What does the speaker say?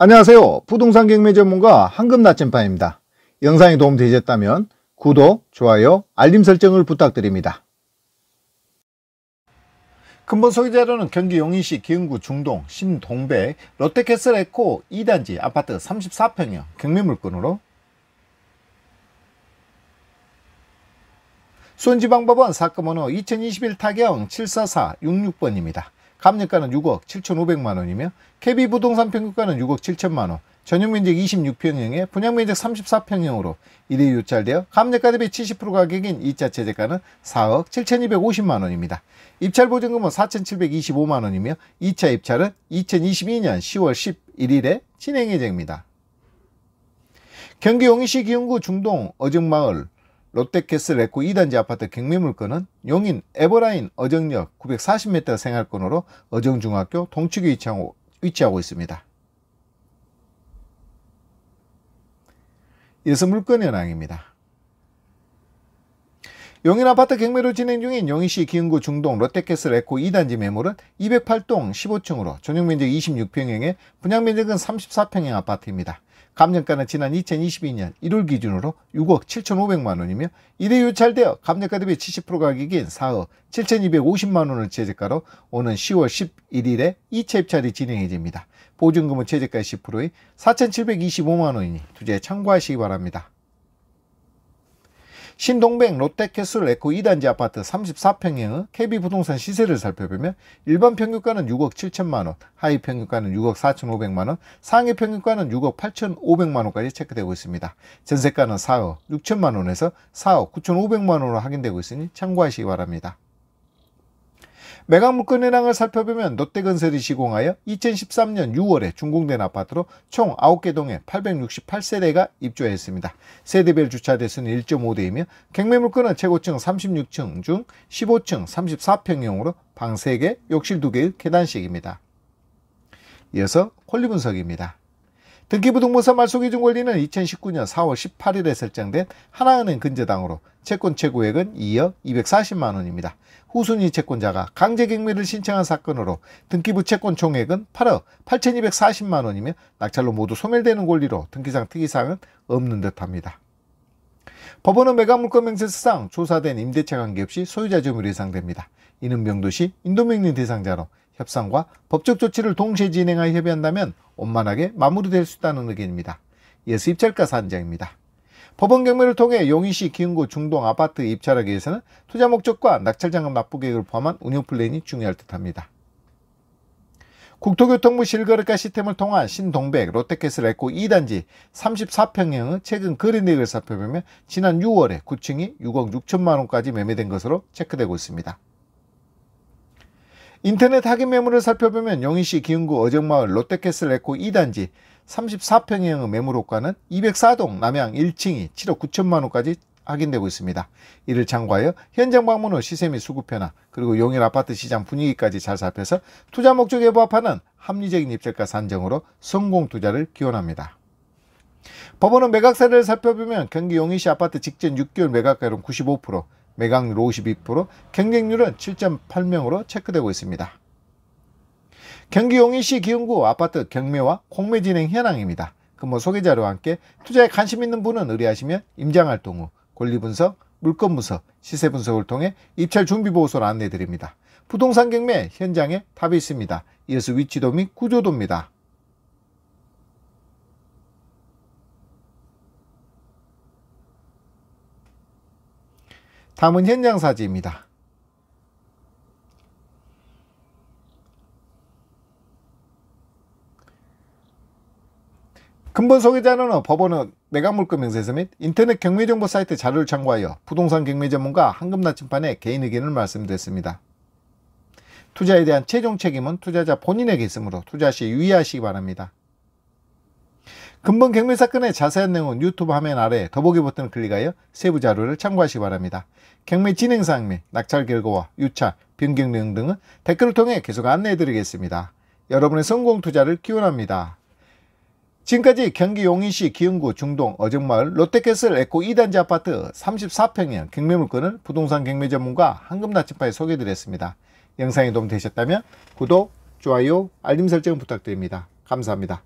안녕하세요. 부동산 경매 전문가 황금 나침반입니다. 영상이 도움되셨다면 구독, 좋아요, 알림 설정을 부탁드립니다. 근본 소개자료는 경기 용인시 기흥구 중동 신동백 롯데캐슬 에코 2단지 아파트 34평형 경매 물건으로 수원지방법원 사건번호 2021 타경 74466번입니다. 감정가는 6억 7,500만 원이며 KB 부동산 평균가는 6억 7천만 원, 전용 면적 26평형에 분양 면적 34평형으로 1회 유찰되어 감정가 대비 70% 가격인 2차 최저가는 4억 7,250만 원입니다. 입찰 보증금은 4,725만 원이며 2차 입찰은 2022년 10월 11일에 진행 예정입니다. 경기 용인시 기흥구 중동 어정마을 롯데캐슬 레코 2단지 아파트 경매 물건은 용인 에버라인 어정역 940m 생활권으로 어정중학교 동측에 위치하고, 위치하고 있습니다. 이어서 물건 현황입니다. 용인 아파트 경매로 진행 중인 용인시 기흥구 중동 롯데캐슬 에코 2단지 매물은 208동 15층으로 전용면적 26평형에 분양면적은 34평형 아파트입니다. 감정가는 지난 2022년 1월 기준으로 6억 7,500만 원이며 이래 유찰되어 감정가 대비 70% 가격인 4억 7,250만 원을 최저가로 오는 10월 11일에 2차 입찰이 진행해집니다. 보증금은 최저가 10%의 4,725만 원이니 투자에 참고하시기 바랍니다. 신동백 롯데캐슬 에코 2단지 아파트 34평형의 KB부동산 시세를 살펴보면 일반 평균가는 6억 7천만원, 하위 평균가는 6억 4천5백만원, 상위 평균가는 6억 8천 5백만원까지 체크되고 있습니다. 전세가는 4억 6천만원에서 4억 9천 5백만원으로 확인되고 있으니 참고하시기 바랍니다. 매각 물건 현황을 살펴보면 롯데건설이 시공하여 2013년 6월에 준공된 아파트로 총 9개 동에 868세대가 입주했습니다. 세대별 주차 대수는 1.5대이며 경매 물건은 최고층 36층 중 15층 34평형으로 방 3개, 욕실 2개의 계단식입니다. 이어서 권리 분석입니다. 등기부등본사 말소기준 권리는 2019년 4월 18일에 설정된 하나은행 근저당으로 채권 최고액은 2억 240만 원입니다. 후순위 채권자가 강제경매를 신청한 사건으로 등기부 채권 총액은 8억 8240만 원이며 낙찰로 모두 소멸되는 권리로 등기상 특이사항은 없는 듯합니다. 법원은 매각물건 명세서상 조사된 임대차 관계없이 소유자 점유로 예상됩니다. 이는 명도시 인도명령 대상자로 협상과 법적 조치를 동시에 진행하여 협의한다면 원만하게 마무리될 수 있다는 의견입니다. 이어서 입찰가 산정입니다. 법원 경매를 통해 용인시 기흥구 중동 아파트 입찰하기 위해서는 투자 목적과 낙찰잔금 납부 계획을 포함한 운영 플랜이 중요할 듯합니다. 국토교통부 실거래가 시스템을 통한 신동백 롯데캐슬 에코 2단지 34평형의 최근 거래내역을 살펴보면 지난 6월에 9층이 6억 6천만 원까지 매매된 것으로 체크되고 있습니다. 인터넷 확인 매물을 살펴보면 용인시 기흥구 어정마을 롯데캐슬 에코 2단지 34평형의 매물 호가는 204동 남양 1층이 7억 9천만 원까지 확인되고 있습니다. 이를 참고하여 현장 방문 후 시세 및 수급 변화 그리고 용인 아파트 시장 분위기까지 잘 살펴서 투자 목적에 부합하는 합리적인 입찰가 산정으로 성공 투자를 기원합니다. 법원은 매각사를 살펴보면 경기 용인시 아파트 직전 6개월 매각가율은 95%, 매각률 52%, 경쟁률은 7.8명으로 체크되고 있습니다. 경기 용인시 기흥구 아파트 경매와 공매 진행 현황입니다. 근본 소개자료와 함께 투자에 관심 있는 분은 의뢰하시면 임장활동 후 권리분석, 물건분석, 시세분석을 통해 입찰 준비보고서를 안내드립니다. 부동산 경매 현장에 답이 있습니다. 이어서 위치도 및 구조도입니다. 다음은 현장 사진입니다. 근본 소개자료는 법원은 매각물건 명세서 및 인터넷 경매정보 사이트 자료를 참고하여 부동산 경매 전문가 황금 나침판의 개인 의견을 말씀드렸습니다. 투자에 대한 최종 책임은 투자자 본인에게 있으므로 투자 시 유의하시기 바랍니다. 근본 경매 사건의 자세한 내용은 유튜브 화면 아래 더보기 버튼을 클릭하여 세부 자료를 참고하시기 바랍니다. 경매 진행 사항 및 낙찰 결과와 유찰, 변경 내용 등은 댓글을 통해 계속 안내해 드리겠습니다. 여러분의 성공 투자를 기원합니다. 지금까지 경기 용인시 기흥구 중동 어정마을 롯데캐슬 에코 2단지 아파트 34평형 경매 물건을 부동산 경매 전문가 황금나침파에 소개해드렸습니다. 영상이 도움되셨다면 구독, 좋아요, 알림 설정 부탁드립니다. 감사합니다.